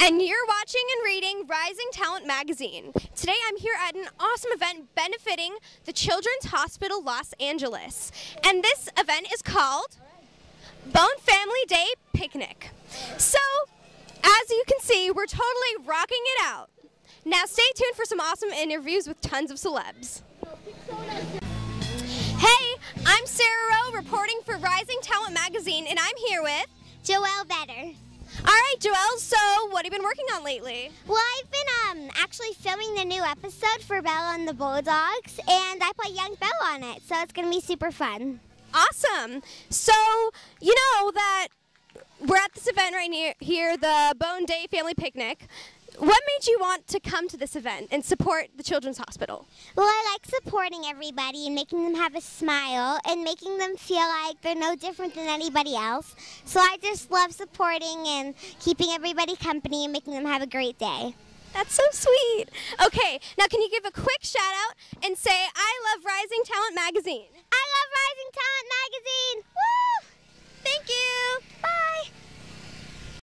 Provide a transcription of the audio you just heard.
And you're watching and reading Rising Talent Magazine. Today I'm here at an awesome event benefiting the Children's Hospital Los Angeles. And this event is called Bone Family Day Picnic. So, as you can see, we're totally rocking it out. Now stay tuned for some awesome interviews with tons of celebs. Hey, I'm Sara Rowe reporting for Rising Talent Magazine, and I'm here with Joelle. All right, Joelle. So, what have you been working on lately? Well, I've been um, actually filming the new episode for Bella and the Bulldogs, and I play young Bella on it, so it's going to be super fun. Awesome. So, you know that we're at this event right near here, the Bone Day Family Picnic. What made you want to come to this event and support the Children's Hospital? Well, I like supporting everybody and making them have a smile and making them feel like they're no different than anybody else. So I just love supporting and keeping everybody company and making them have a great day. That's so sweet. Okay, now can you give a quick shout out and say, I love Rising Talent Magazine?